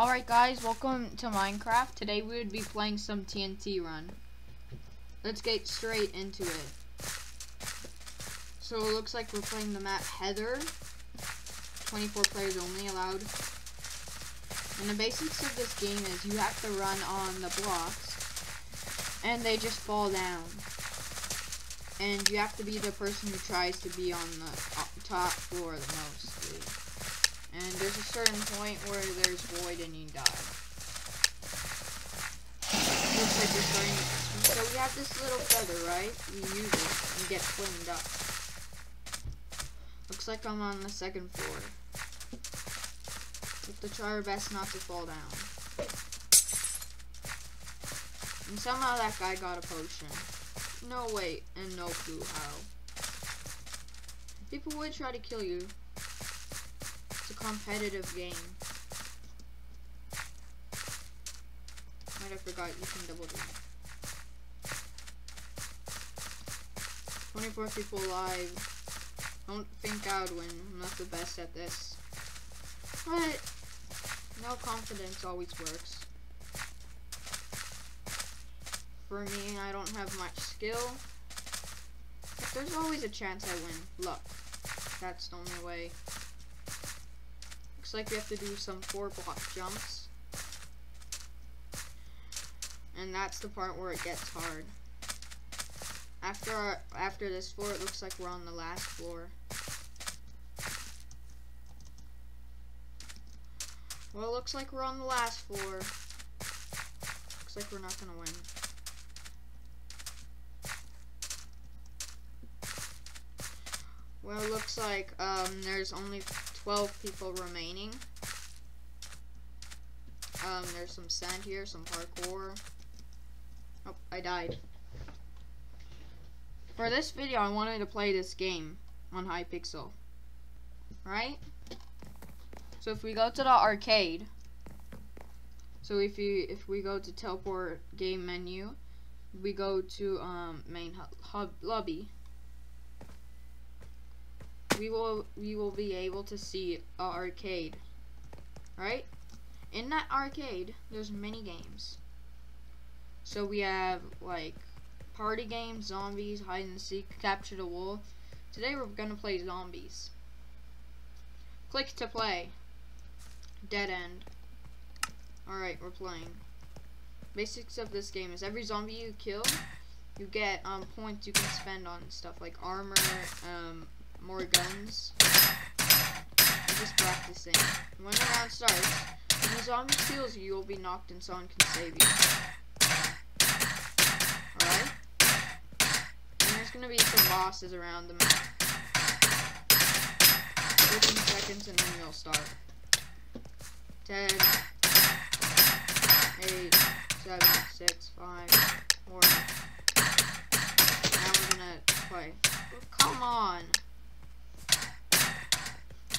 Alright guys, welcome to Minecraft. Today we would be playing some TNT run. Let's get straight into it. So it looks like we're playing the map Heather. 24 players only allowed. And the basics of this game is you have to run on the blocks and they just fall down. And you have to be the person who tries to be on the uh, top floor the most. And there's a certain point where there's void and you die. Looks like you're starting. So we have this little feather, right? We use it and get cleaned up. Looks like I'm on the second floor. Have to try our best not to fall down. And somehow that guy got a potion. No wait, and no clue how. People would try to kill you, competitive game. Might have forgot you can double jump. 24 people alive. Don't think I would win. I'm not the best at this. But, no confidence always works. For me, I don't have much skill. But there's always a chance I win. Luck. That's the only way. Looks like we have to do some four block jumps. And that's the part where it gets hard. After our, after this floor, it looks like we're on the last floor. Well, it looks like we're on the last floor. Looks like we're not gonna win. Well, it looks like um, there's only 12 people remaining. Um, there's some sand here, some parkour. Oh, I died. For this video, I wanted to play this game on Hypixel. Right? So if we go to the arcade, so if you if we go to teleport game menu, we go to um, main hub, hub lobby we will we will be able to see a arcade. Right? In that arcade, there's many games. So we have like party games, zombies, hide and seek, capture the wolf. Today we're gonna play zombies. Click to play. Dead end. Alright, we're playing. Basics of this game is every zombie you kill, you get um, points you can spend on stuff like armor, um, more guns. I'm just practicing. When the round starts, when the zombie kills you, you'll be knocked and someone can save you. Alright? And there's gonna be some bosses around the map. 15 seconds and then you'll start. 10, 8, 7, 6, 5, 4. Now we're gonna play. Oh, come on.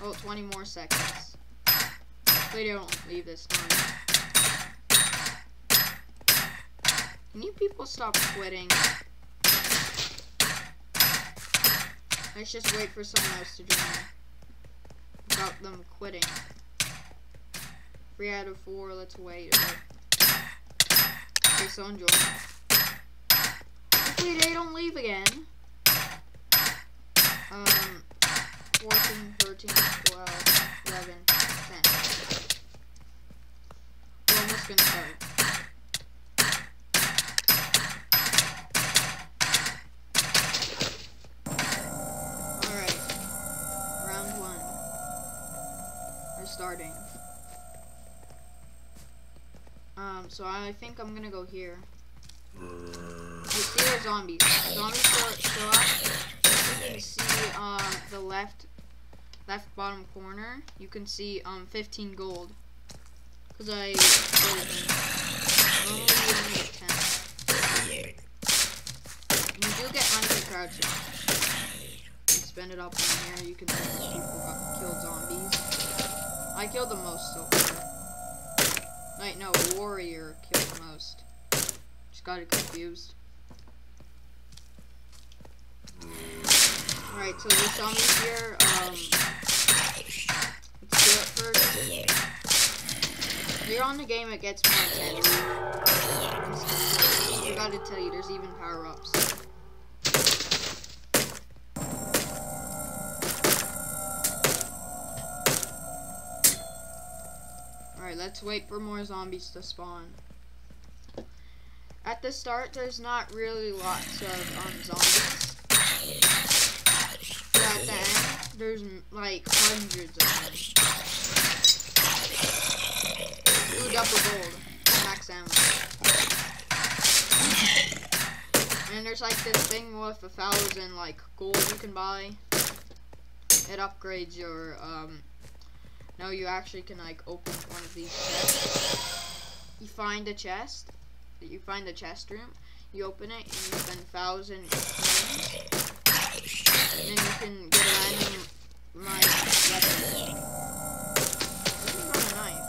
Oh, 20 more seconds. Hopefully don't leave this time. Can you people stop quitting? Let's just wait for someone else to join. Without them quitting. Three out of four, let's wait. Okay, someone join. Hopefully they don't leave again. Um, 14, 13, 12, 11, 10. We're almost gonna start. Alright. Round one. We're starting. Um, so I think I'm gonna go here. You see our zombies. Zombies show, show up. You can see um, the left left bottom corner, you can see um 15 gold. Cause I you only get 10. And you do get money for crouching. You spend it up in here, you can see people got killed zombies. I killed the most so far. Wait, no, warrior killed the most. Just got it confused. Alright, so the zombies here, um, let's do it first. Later on the game, it gets more intense. I forgot to tell you, there's even power-ups. Alright, let's wait for more zombies to spawn. At the start, there's not really lots of um, zombies. There's like hundreds of them. Ooh, double gold. Max ammo. And there's like this thing with a thousand like gold you can buy. It upgrades your um no you actually can like open one of these chests. You find a chest. You find the chest room, you open it and you spend thousand coins. And you can get a random weapon. a knife.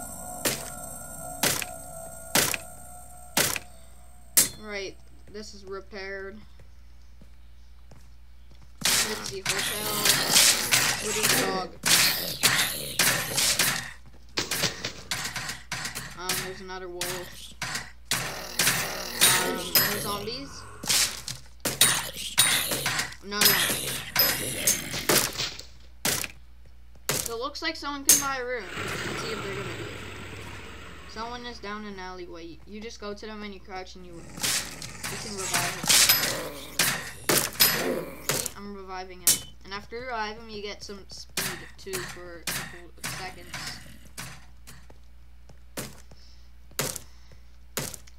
Right, this is repaired. Let's see, hotel, wooden dog. Um, there's another wolf. Um, zombies. No, no. So it looks like someone can buy a room. Let's see if they're gonna do it. Someone is down an alleyway. You just go to them and you crouch and you, you can revive him. See, I'm reviving him. And after you revive him, you get some speed too for a couple of seconds.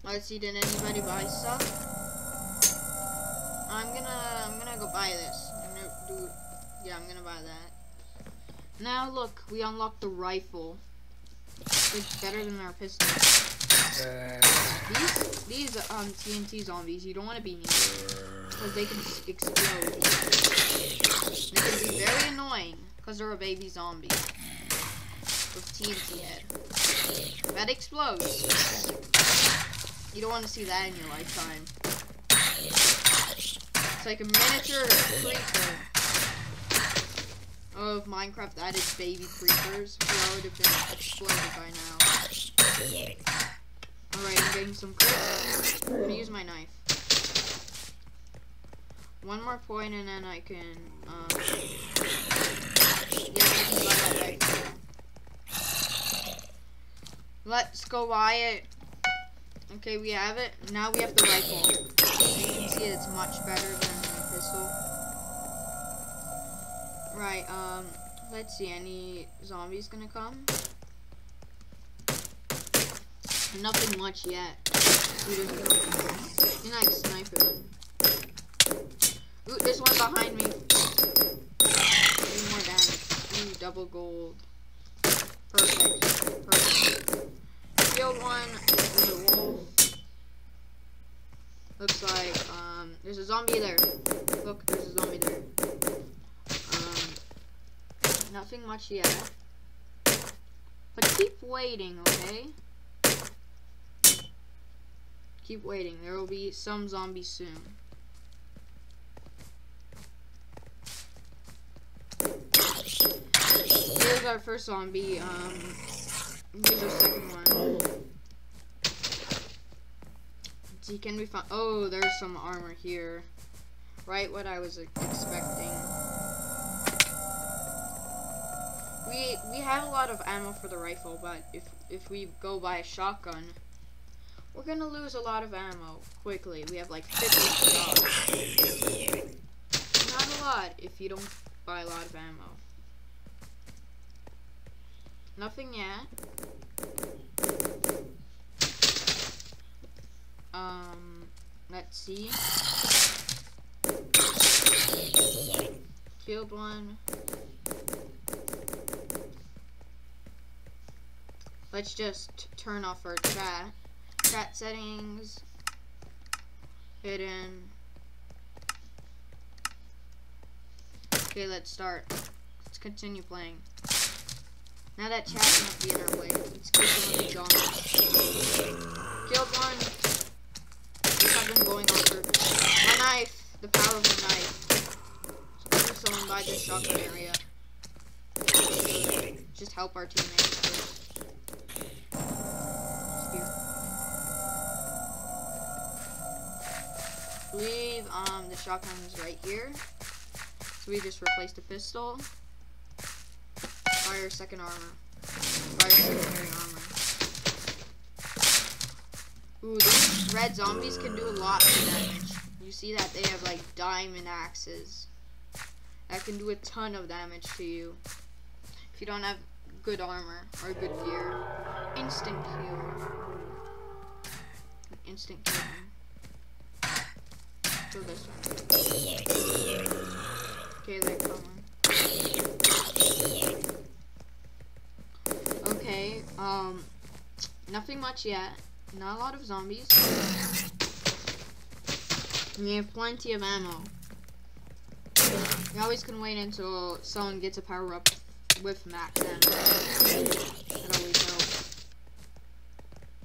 Let's see, did anybody buy stuff? I'm gonna, I'm gonna go buy this. I'm gonna do, yeah, I'm gonna buy that. Now look, we unlocked the rifle. It's better than our pistol. These, these um TNT zombies, you don't want to be near because they can explode. They can be very annoying because they're a baby zombie with TNT head. That explodes. You don't want to see that in your lifetime. It's like a miniature creeper of Minecraft added baby creepers who would have been exploded by now. Alright, I'm getting some creeps. I'm gonna use my knife. One more point and then I can, um, yeah, I can. Let's go it. Okay, we have it. Now we have the rifle. you can see it's much better Right, um, let's see, any zombies gonna come? Nothing much yet. You can like sniper. Ooh, there's one behind me. Three more damage. Ooh, double gold. Perfect. Perfect. Killed one. There's a wolf. Looks like, um, there's a zombie there. Look, there's a zombie there. Um, nothing much yet. But keep waiting, okay? Keep waiting. There will be some zombies soon. Here's our first zombie. Um, here's our second one. See, can we find? Oh, there's some armor here. Right, what I was expecting. We we have a lot of ammo for the rifle, but if if we go buy a shotgun, we're gonna lose a lot of ammo quickly. We have like 50 Not a lot if you don't buy a lot of ammo. Nothing yet. Um, let's see. Killed one. Let's just turn off our chat. Chat settings. Hidden. Okay, let's start. Let's continue playing. Now that chat won't be in our way. Let's kill some of the zombies. Killed one. Have been going on for my knife. The power of the knife. So someone by this shotgun area. Just help our teammates um, the shotgun's right here. So we just replaced the pistol. Fire second armor. Fire secondary armor. Ooh, these red zombies can do a lot of damage. You see that they have like diamond axes. That can do a ton of damage to you. If you don't have good armor or good gear. Instant kill. Instant kill. Go this way. Okay, they're coming. Okay, um, nothing much yet. Not a lot of zombies. We have plenty of ammo. You always can wait until someone gets a power up with max ammo. That always helps.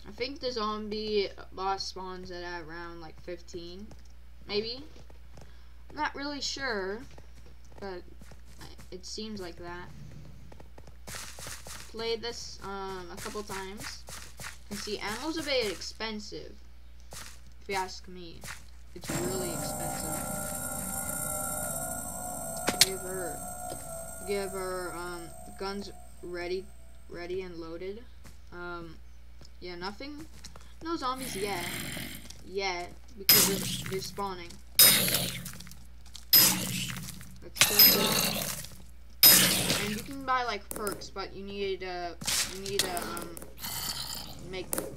I think the zombie boss spawns at around like 15, maybe. Not really sure, but it seems like that. Played this um, a couple times. Can see ammo's a bit expensive, if you ask me. It's really expensive. Give her, give her um, guns ready, ready and loaded. Um, yeah, nothing, no zombies yet, yet because they're, they're spawning. And you can buy like perks, but you need uh, you need to um, make power.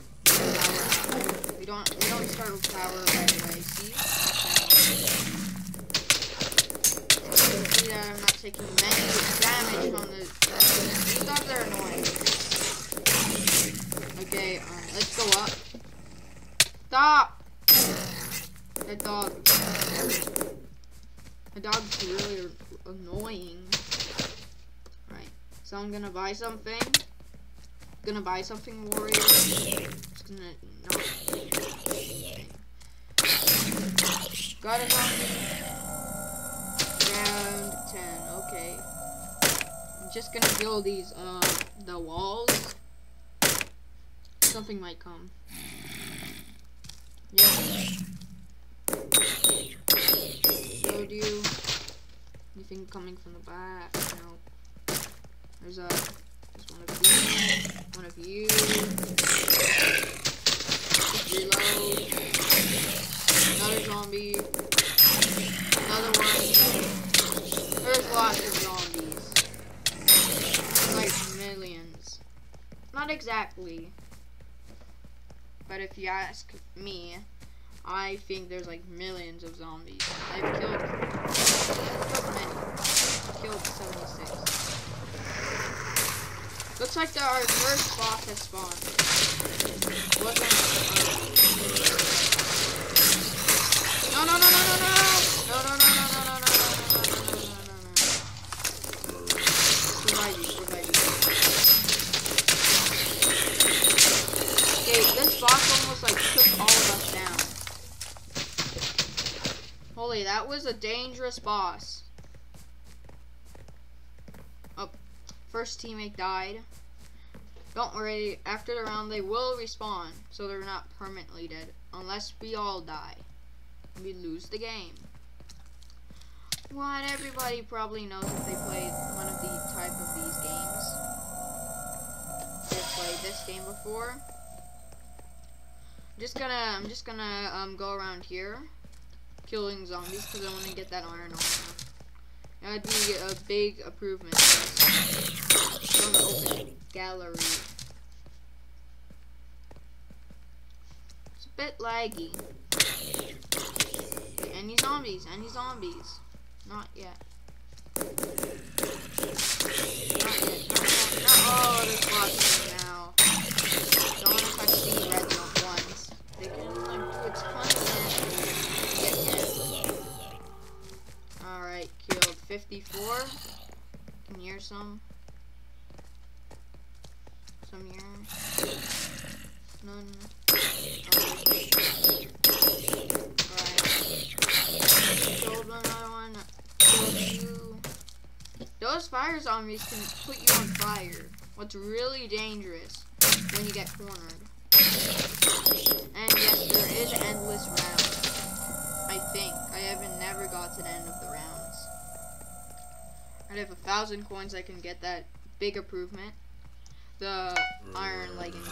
We don't we don't start with power right away. See? See that I'm not taking many damage from the. These dogs are annoying. Okay, um, let's go up. Stop! That dog. The dog's really annoying. Right. So I'm gonna buy something. Gonna buy something, warrior. Just gonna. Got it Round ten. Okay. I'm just gonna build these um the walls. Something might come. Yep. You. Anything coming from the back? No. There's a. There's one of you. One of you. Reload. Another zombie. Another one. There's lots of zombies. Like millions. Not exactly. But if you ask me, I think there's like millions of zombies. I've killed, I've killed many. I've killed 76. Looks like our first boss has spawned. Wasn't. Uh, no, no, no, no, no, no, no, no, no, no, no, no, no, no, no, no, no, no, revive you. Okay, this boss almost like took all of us down. That was a dangerous boss. Oh, first teammate died. Don't worry, after the round they will respawn, so they're not permanently dead. Unless we all die. We lose the game. What everybody probably knows if they played one of the type of these games. They've played this game before. I'm just gonna I'm just gonna um go around here killing zombies because I want to get that iron armor. That would be a big improvement from the open gallery. It's a bit laggy. Any zombies? Any zombies? Not yet. Not yet. Not, not, not, oh, there's lots of them 54. Can hear some. Some here. None. Killed another one. You. Those fire zombies can put you on fire. What's really dangerous when you get cornered. And yes, there is endless rounds. I think. I have But if a thousand coins, I can get that big improvement. The iron leggings.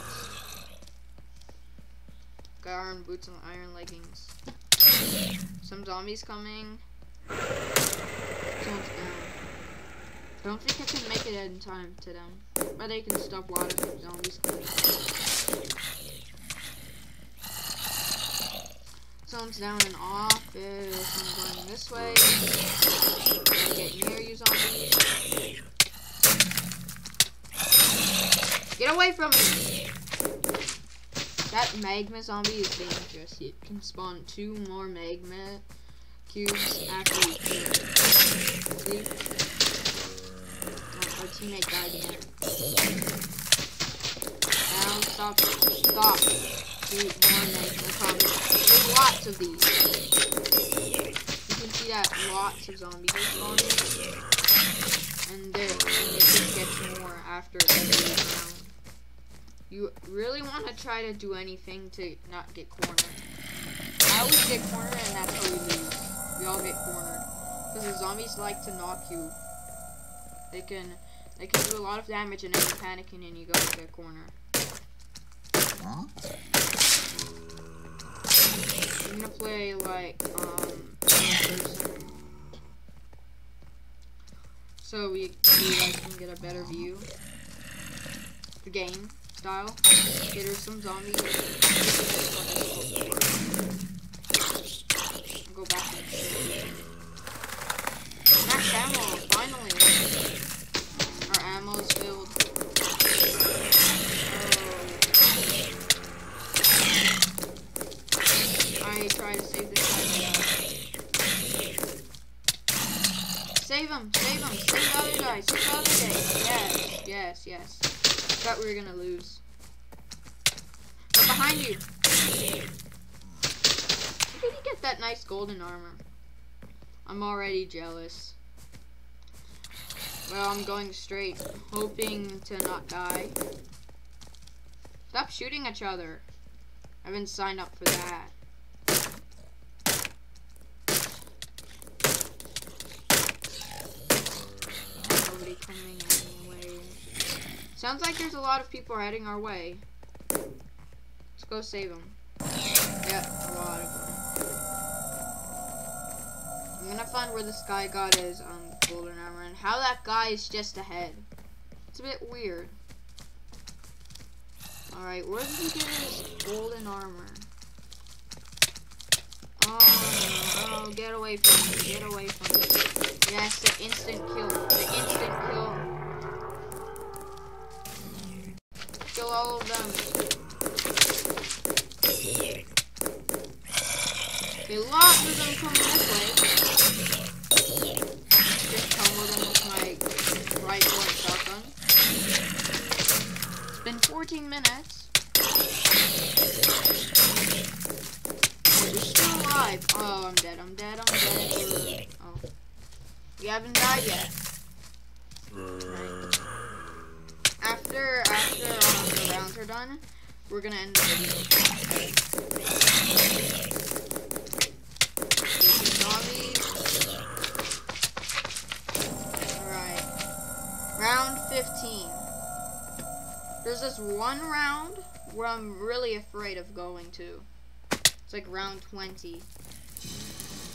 Got iron boots and iron leggings. Some zombies coming. Someone's down. Don't think I can make it in time to them. But they can stop lot of zombies coming. Someone's down in office. I'm going this way. Gonna get near you, zombies. Get away from me! That magma zombie is dangerous. It can spawn two more magma cubes after you kill it. Oh, our teammate died again. Now stop. Stop. There's lots of these. You can see that lots of zombies are spawning. And there, and it just gets more after every round. You really want to try to do anything to not get cornered. I always get cornered and that's how we lose. We all get cornered. Because the zombies like to knock you. They can they can do a lot of damage and then you're panicking and you go to the corner. I'm gonna play like um. So we, you guys can get a better view. The game style. Okay, there's some zombies. Go back and Max ammo, finally. Our ammo is filled. Oh. I try to save this guy. Save him, save him, save the other guy, save the other guy. Yes, yes, yes. Thought we were gonna lose. But behind you. Where did he get that nice golden armor? I'm already jealous. Well, I'm going straight, hoping to not die. Stop shooting each other. I've been signed up for that. Nobody coming. Sounds like there's a lot of people heading our way. Let's go save them. Yep, a lot of them. I'm gonna find where this guy got his um, golden armor and how that guy is just ahead. It's a bit weird. Alright, where did he get his golden armor? Oh, no, get away from me, get away from me. Yes, the instant kill, One round where I'm really afraid of going to. It's like round 20.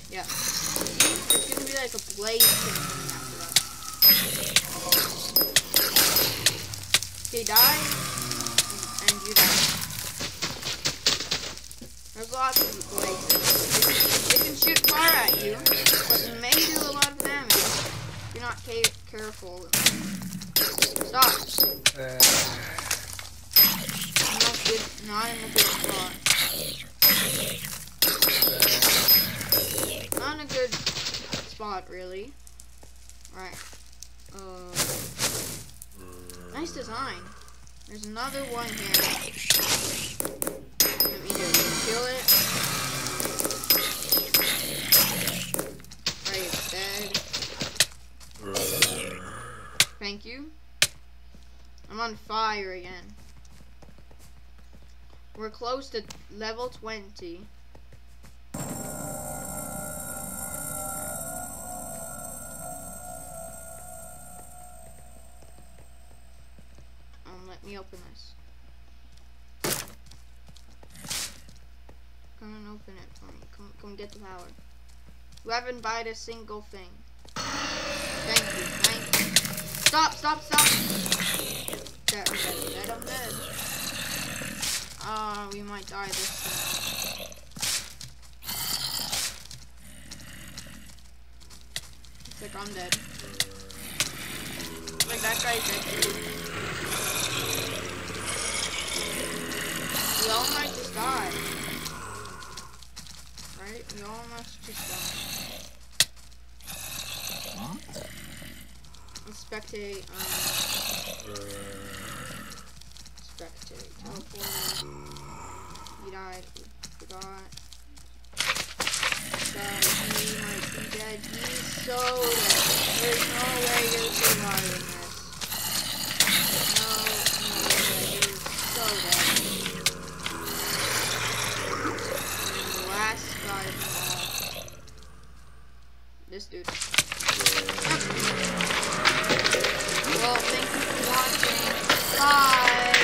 Yeah. See? There's gonna be like a blaze thing after. Okay, die. And you die. There's lots of blazes. They can, shoot far at you, but they may do a lot of damage if you're not ca careful. Stop. Good, not in a good spot. Not in a good spot, really. Right. Uh, nice design. There's another one here. Let me just kill it. Right, it's dead. Thank you. I'm on fire again. We're close to level 20. Um, let me open this. Come and open it for me. Come, come get the power. You haven't bought a single thing. Thank you, thank you. Stop, stop, stop! That, that, that I'm dead. Ah, uh, we might die this time. It's like I'm dead. Like that guy's dead too. We all might just die. Right? We all must just die. Let's spectate, um... He died. Forgot. He might be dead. So dead. There's no way you're. No. You're so dead. Last guy all. This dude. Well, thank you for watching. Bye.